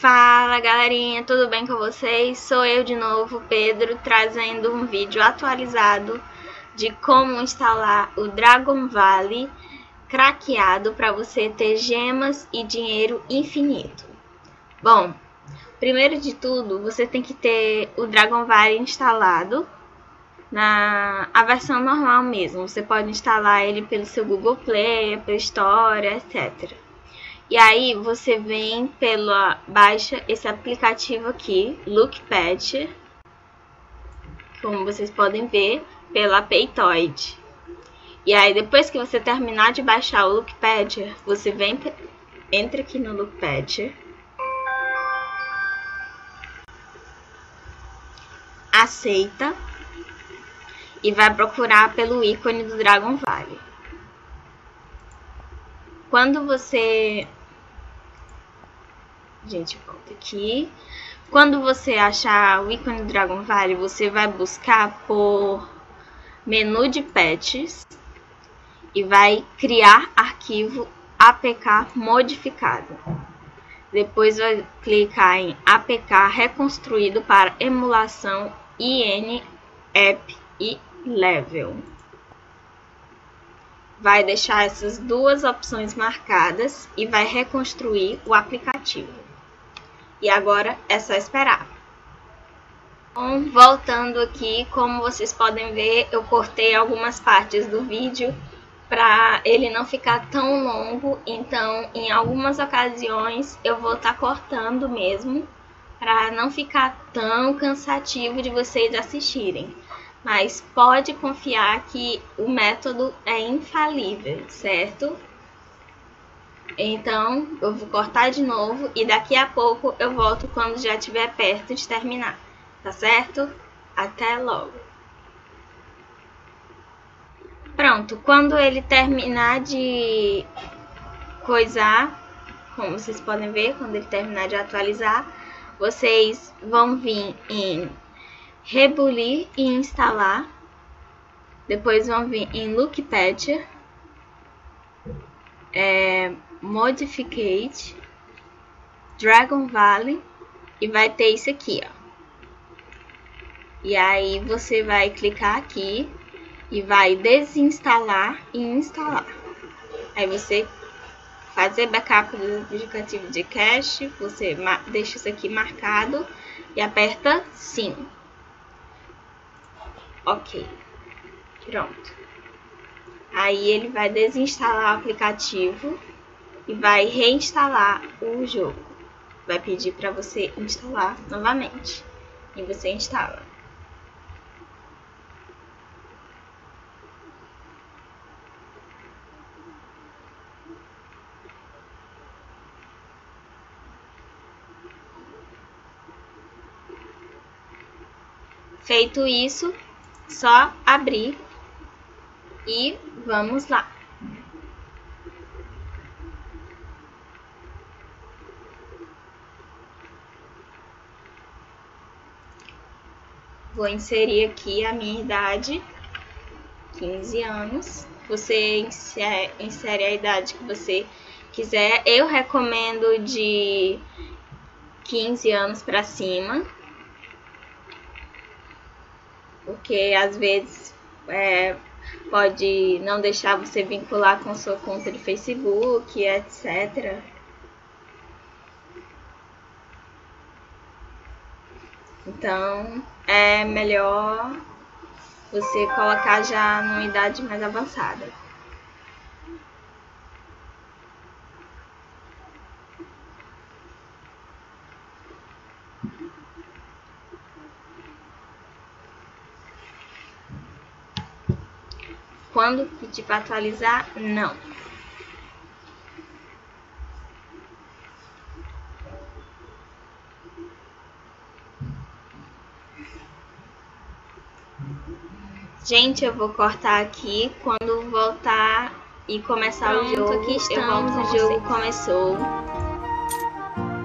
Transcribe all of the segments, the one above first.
Fala galerinha, tudo bem com vocês? Sou eu de novo, Pedro, trazendo um vídeo atualizado de como instalar o Dragon Valley craqueado para você ter gemas e dinheiro infinito. Bom, primeiro de tudo, você tem que ter o Dragon Valley instalado na a versão normal mesmo. Você pode instalar ele pelo seu Google Play, Play Store, etc. E aí você vem pela baixa esse aplicativo aqui, Lookpad, como vocês podem ver, pela Paytoid. E aí depois que você terminar de baixar o Lookpad, você vem entra aqui no Lookpad. Aceita e vai procurar pelo ícone do Dragon Valley. Quando você Gente, volta aqui. Quando você achar o ícone Dragon Valley, você vai buscar por menu de patches e vai criar arquivo APK modificado. Depois vai clicar em APK reconstruído para emulação IN App e Level. Vai deixar essas duas opções marcadas e vai reconstruir o aplicativo. E agora é só esperar. Bom, voltando aqui, como vocês podem ver, eu cortei algumas partes do vídeo para ele não ficar tão longo, então em algumas ocasiões eu vou estar tá cortando mesmo, para não ficar tão cansativo de vocês assistirem. Mas pode confiar que o método é infalível, certo? Então, eu vou cortar de novo e daqui a pouco eu volto quando já estiver perto de terminar, tá certo? Até logo! Pronto, quando ele terminar de coisar, como vocês podem ver, quando ele terminar de atualizar, vocês vão vir em Rebulir e instalar. Depois vão vir em Lookpad, é, Modificate, Dragon Valley e vai ter isso aqui, ó. E aí você vai clicar aqui e vai desinstalar e instalar. Aí você fazer backup do aplicativo de cache, você deixa isso aqui marcado e aperta sim. Ok, pronto. Aí ele vai desinstalar o aplicativo e vai reinstalar o jogo. Vai pedir para você instalar novamente e você instala. Feito isso, só abrir e vamos lá. Vou inserir aqui a minha idade, 15 anos. Você insere a idade que você quiser. Eu recomendo de 15 anos para cima porque às vezes é, pode não deixar você vincular com sua conta de Facebook, etc. Então é melhor você colocar já numa idade mais avançada. Quando pedir para atualizar, não. Gente, eu vou cortar aqui. Quando voltar e começar Pronto, o jogo, aqui estamos, eu volto o jogo começou.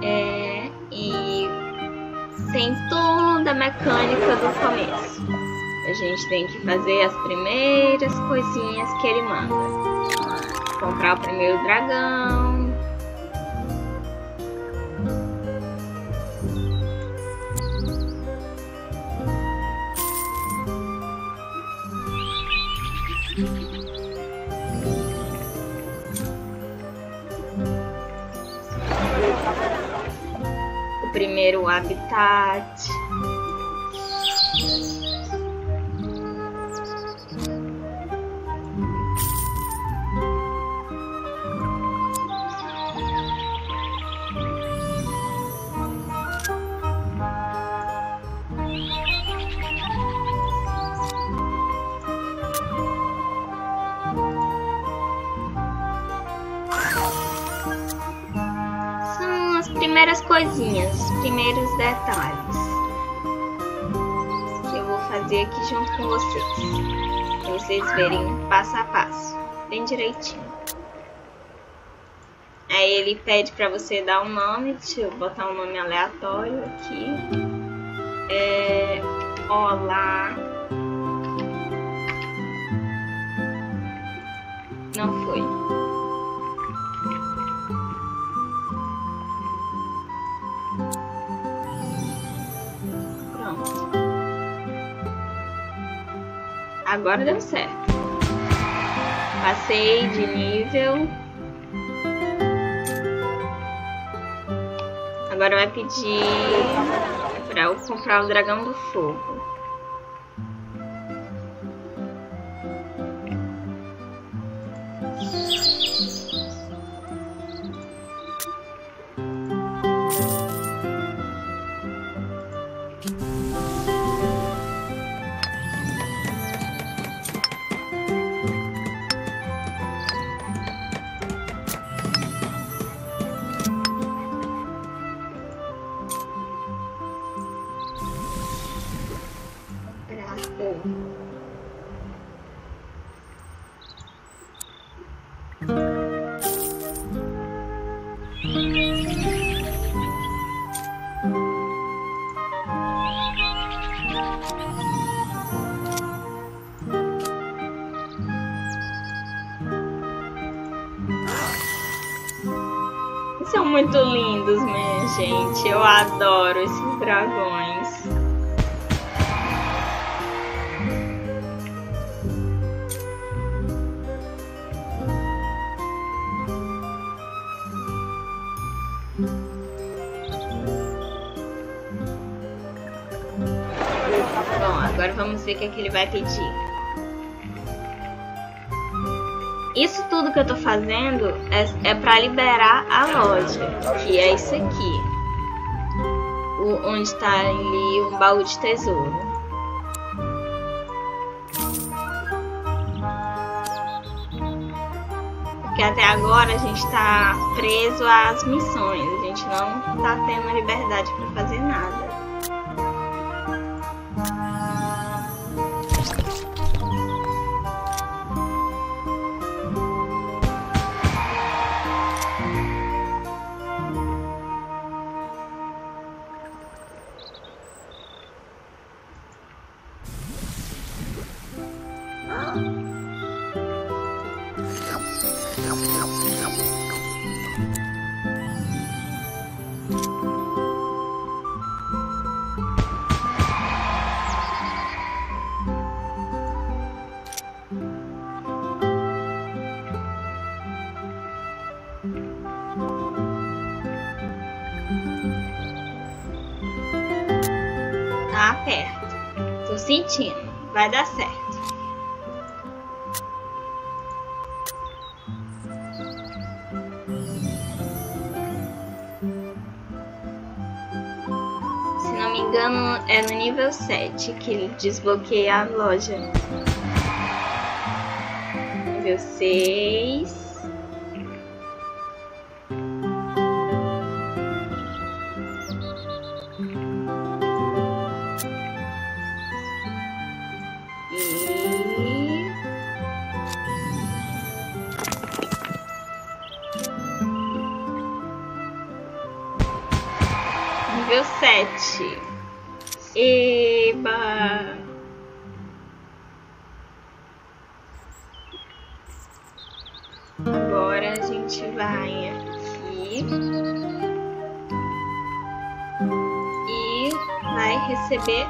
É, e tem toda a mecânica do começo. A gente tem que fazer as primeiras coisinhas que ele manda. Comprar o primeiro dragão. Primeiro habitat. Coisinhas, primeiros detalhes que eu vou fazer aqui junto com vocês, para vocês verem passo a passo, bem direitinho. Aí ele pede para você dar um nome, deixa eu botar um nome aleatório aqui. É, olá. Não foi. Agora deu certo. Passei de nível. Agora vai pedir para eu comprar o dragão do fogo. São muito lindos, minha gente. Eu adoro esses dragões. Agora vamos ver o que, é que ele vai pedir. Isso tudo que eu tô fazendo é, é para liberar a loja, que é isso aqui. O, onde está ali um baú de tesouro. Porque até agora a gente está preso às missões, a gente não está tendo liberdade para fazer nada. Sentindo. Vai dar certo. Se não me engano, é no nível 7 que desbloqueia a loja. Nível 6. Nível 7. Eba! Agora a gente vai aqui e vai receber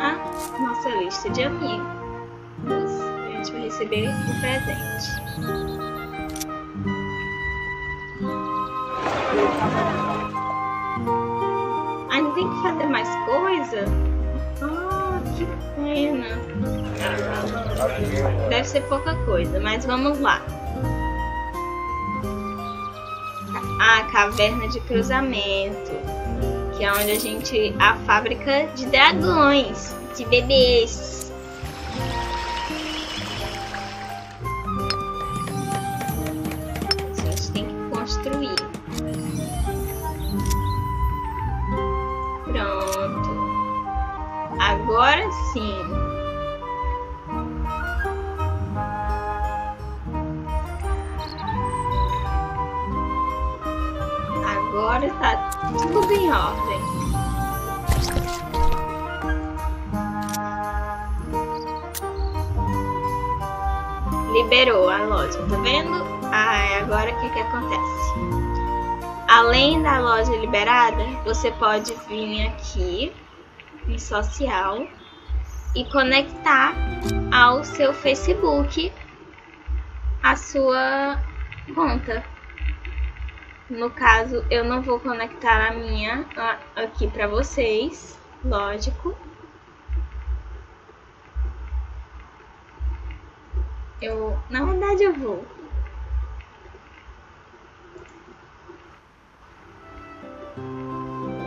a nossa lista de amigos. A gente vai receber o presente. Fazer mais coisa? Ah, que pena. Deve ser pouca coisa, mas vamos lá. A caverna de cruzamento, que é onde a gente a fábrica de dragões, de bebês. Liberou a loja, tá vendo? Ah, agora o que que acontece? Além da loja liberada, você pode vir aqui em social e conectar ao seu Facebook a sua conta. No caso, eu não vou conectar a minha aqui para vocês, lógico. Eu, na verdade, eu vou.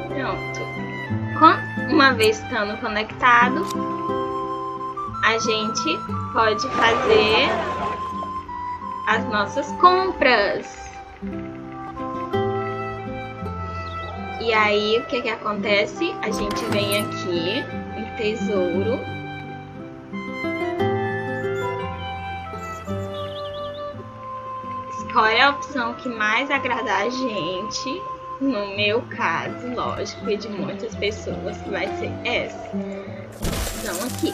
Pronto. Uma vez estando conectado, a gente pode fazer as nossas compras. E aí, o que que acontece? A gente vem aqui em tesouro. Escolhe a opção que mais agradar a gente. No meu caso, lógico, e de muitas pessoas, vai ser essa opção aqui.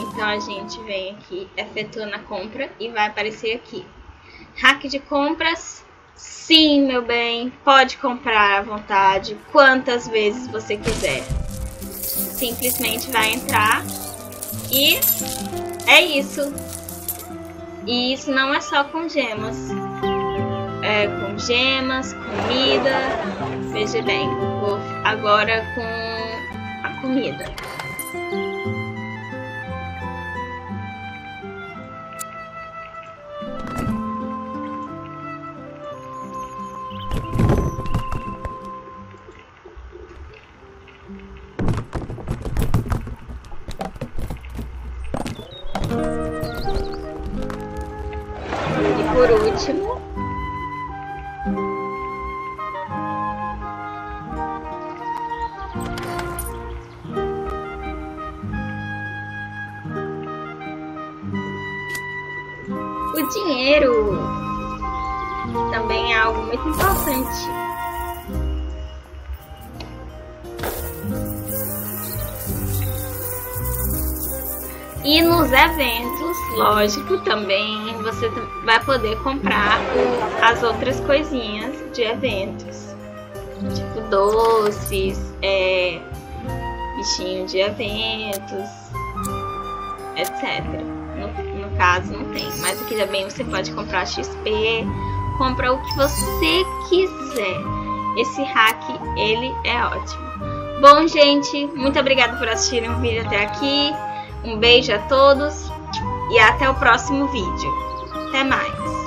Então, a gente vem aqui, efetuando a compra e vai aparecer aqui. Hack de compras Sim, meu bem, pode comprar à vontade, quantas vezes você quiser. Simplesmente vai entrar e é isso. E isso não é só com gemas. É com gemas, comida. Veja bem, agora com a comida. O dinheiro também é algo muito importante. E nos eventos, lógico, também você vai poder comprar as outras coisinhas de eventos. Tipo doces, é, bichinho de eventos, etc. Caso não tem, mas aqui também você pode comprar XP, compra o que você quiser. Esse hack, ele é ótimo. Bom, gente, muito obrigada por assistirem o vídeo até aqui. Um beijo a todos e até o próximo vídeo. Até mais!